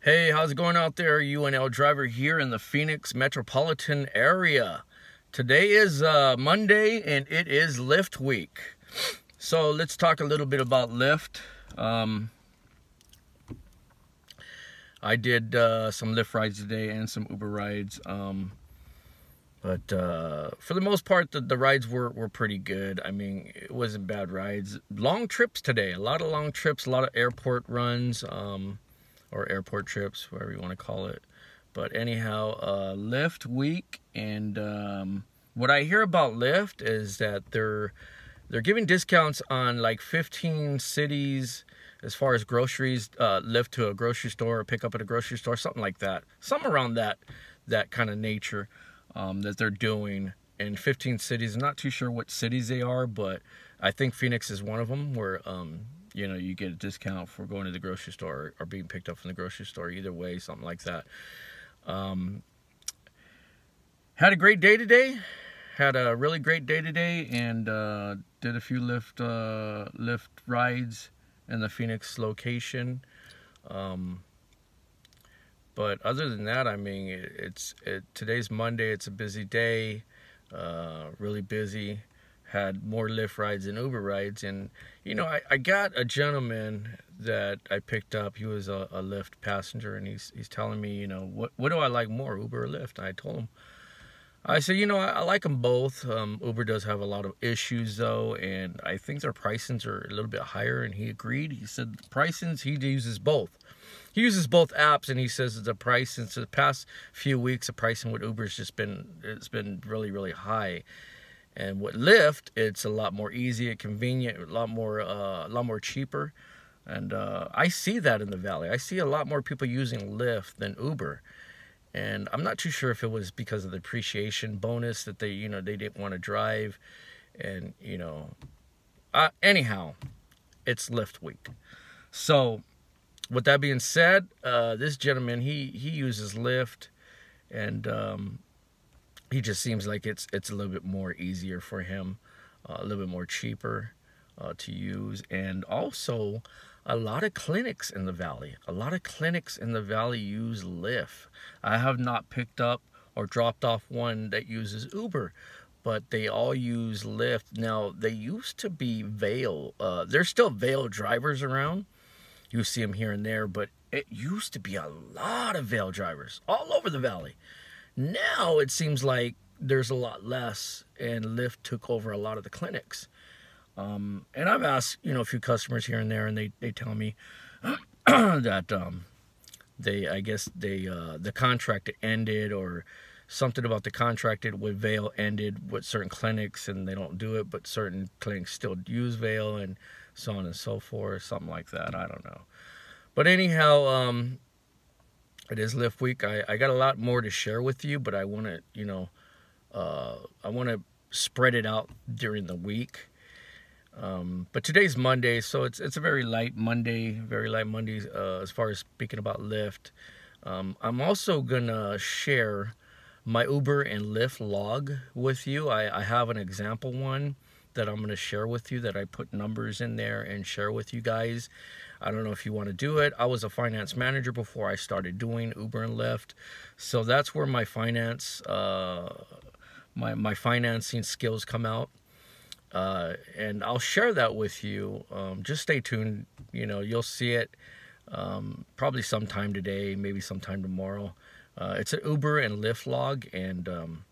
Hey, how's it going out there? UNL driver here in the Phoenix metropolitan area. Today is uh, Monday and it is Lyft week. So let's talk a little bit about Lyft. Um, I did uh, some Lyft rides today and some Uber rides. Um, but uh, for the most part, the, the rides were, were pretty good. I mean, it wasn't bad rides. Long trips today, a lot of long trips, a lot of airport runs. Um, or airport trips, whatever you want to call it. But anyhow, uh, Lyft week, and um, what I hear about Lyft is that they're they're giving discounts on like 15 cities as far as groceries, uh, Lyft to a grocery store, or pick up at a grocery store, something like that, something around that that kind of nature um, that they're doing in 15 cities. I'm not too sure what cities they are, but I think Phoenix is one of them where um, you know, you get a discount for going to the grocery store or being picked up from the grocery store. Either way, something like that. Um, had a great day today. Had a really great day today, and uh, did a few Lyft uh, Lyft rides in the Phoenix location. Um, but other than that, I mean, it, it's it, today's Monday. It's a busy day, uh, really busy had more Lyft rides than Uber rides. And, you know, I, I got a gentleman that I picked up. He was a, a Lyft passenger, and he's, he's telling me, you know, what, what do I like more, Uber or Lyft? And I told him, I said, you know, I, I like them both. Um, Uber does have a lot of issues, though, and I think their pricings are a little bit higher. And he agreed. He said the pricings, he uses both. He uses both apps, and he says the price since the past few weeks, the pricing with Uber has just been it's been really, really high. And with Lyft, it's a lot more easy, convenient, a lot more, uh, a lot more cheaper. And uh, I see that in the valley. I see a lot more people using Lyft than Uber. And I'm not too sure if it was because of the depreciation bonus that they, you know, they didn't want to drive. And, you know, uh, anyhow, it's Lyft week. So, with that being said, uh, this gentleman, he, he uses Lyft. And um, he just seems like it's it's a little bit more easier for him, uh, a little bit more cheaper uh, to use, and also a lot of clinics in the valley. A lot of clinics in the valley use Lyft. I have not picked up or dropped off one that uses Uber, but they all use Lyft. Now they used to be Vail. Uh, there's still Vail drivers around. You see them here and there, but it used to be a lot of Vail drivers all over the valley. Now it seems like there's a lot less, and Lyft took over a lot of the clinics. Um, and I've asked, you know, a few customers here and there, and they, they tell me that um, they, I guess they, uh, the contract ended or something about the contract with Vail ended with certain clinics and they don't do it, but certain clinics still use Vail and so on and so forth, something like that. I don't know. But anyhow, um, it is Lyft week. I, I got a lot more to share with you, but I want to, you know, uh, I want to spread it out during the week. Um, but today's Monday, so it's it's a very light Monday, very light Monday uh, as far as speaking about Lyft. Um, I'm also gonna share my Uber and Lyft log with you. I, I have an example one that I'm gonna share with you that I put numbers in there and share with you guys. I don't know if you want to do it. I was a finance manager before I started doing Uber and Lyft. So that's where my finance, uh, my, my financing skills come out. Uh, and I'll share that with you. Um, just stay tuned. You know, you'll see it um, probably sometime today, maybe sometime tomorrow. Uh, it's an Uber and Lyft log, and um,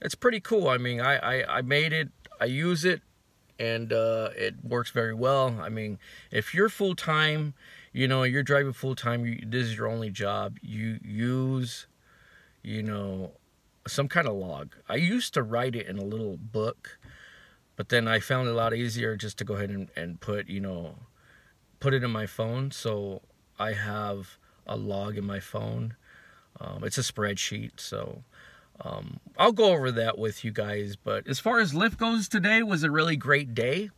it's pretty cool. I mean, I, I, I made it, I use it and uh, it works very well. I mean, if you're full time, you know, you're driving full time, you, this is your only job. You use, you know, some kind of log. I used to write it in a little book, but then I found it a lot easier just to go ahead and, and put, you know, put it in my phone. So I have a log in my phone. Um, it's a spreadsheet, so um, I'll go over that with you guys. But as far as Lyft goes today, was a really great day.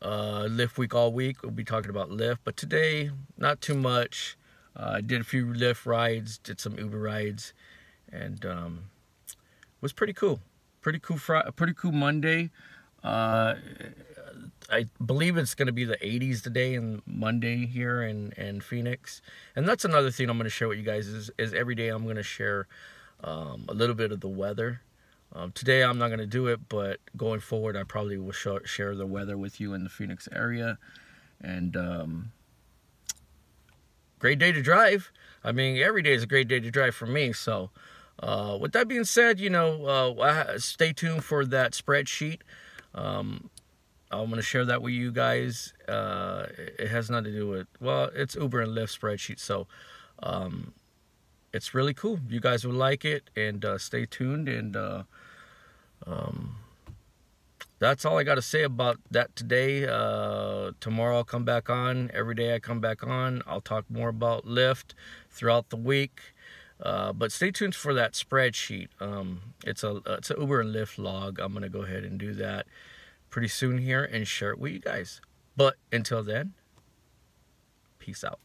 Uh, Lyft week all week. We'll be talking about Lyft. But today, not too much. Uh, I did a few Lyft rides, did some Uber rides, and um, was pretty cool. Pretty cool Friday, pretty cool Monday. Uh, I believe it's going to be the 80s today and Monday here in, in Phoenix. And that's another thing I'm going to share with you guys is, is every day I'm going to share um, a little bit of the weather. Um, today I'm not going to do it, but going forward I probably will show, share the weather with you in the Phoenix area. And um, great day to drive. I mean, every day is a great day to drive for me. So uh, with that being said, you know, uh, stay tuned for that spreadsheet. Um, I'm going to share that with you guys. Uh, it has nothing to do with, well, it's Uber and Lyft spreadsheet. So um, it's really cool. You guys will like it and uh, stay tuned. And uh, um, that's all I got to say about that today. Uh, tomorrow I'll come back on. Every day I come back on. I'll talk more about Lyft throughout the week. Uh, but stay tuned for that spreadsheet. Um, it's a it's an Uber and Lyft log. I'm gonna go ahead and do that pretty soon here and share it with you guys. But until then, peace out.